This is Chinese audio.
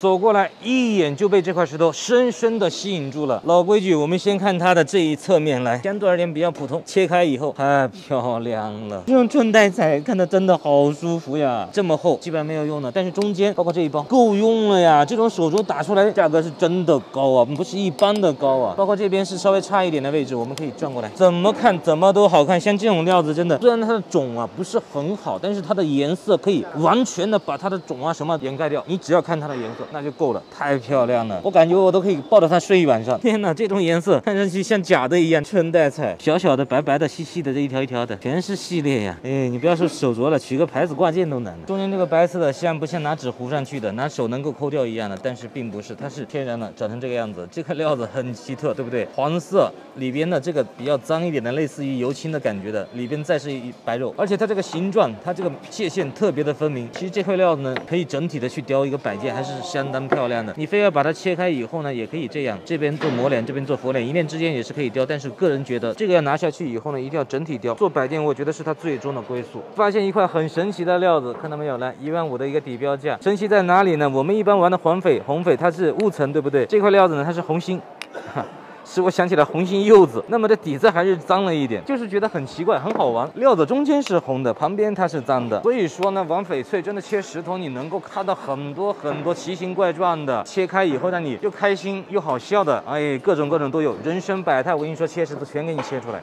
走过来，一眼就被这块石头深深的吸引住了。老规矩，我们先看它的这一侧面来，相对而言比较普通。切开以后，太漂亮了。这种纯带彩看的真的好舒服呀。这么厚，基本上没有用的。但是中间包括这一包够用了呀。这种手镯打出来价格是真的高啊，不是一般的高啊。包括这边是稍微差一点的位置，我们可以转过来，怎么看怎么都好看。像这种料子真的，虽然它的种啊不是很好，但是它的颜色可以完全的把它的种啊什么掩盖掉。你只要看它的颜色。那就够了，太漂亮了，我感觉我都可以抱着它睡一晚上。天哪，这种颜色看上去像假的一样，春带彩，小小的、白白的、细细的，这一条一条的，全是系列呀。哎，你不要说手镯了，取个牌子挂件都难。中间这个白色的像不像拿纸糊上去的，拿手能够抠掉一样的？但是并不是，它是天然的，长成这个样子。这块料子很奇特，对不对？黄色里边的这个比较脏一点的，类似于油青的感觉的，里边再是一白肉，而且它这个形状，它这个界限特别的分明。其实这块料子呢，可以整体的去雕一个摆件，还是相。相当漂亮的，你非要把它切开以后呢，也可以这样，这边做磨脸，这边做佛脸，一面之间也是可以雕。但是个人觉得这个要拿下去以后呢，一定要整体雕。做摆件，我觉得是它最终的归宿。发现一块很神奇的料子，看到没有？来，一万五的一个底标价，神奇在哪里呢？我们一般玩的黄翡、红翡，它是雾层，对不对？这块料子呢，它是红心。使我想起了红心柚子，那么这底子还是脏了一点，就是觉得很奇怪，很好玩。料子中间是红的，旁边它是脏的，所以说呢，玩翡翠真的切石头，你能够看到很多很多奇形怪状的，切开以后让你又开心又好笑的，哎，各种各种都有，人生百态。我跟你说，切石头全给你切出来。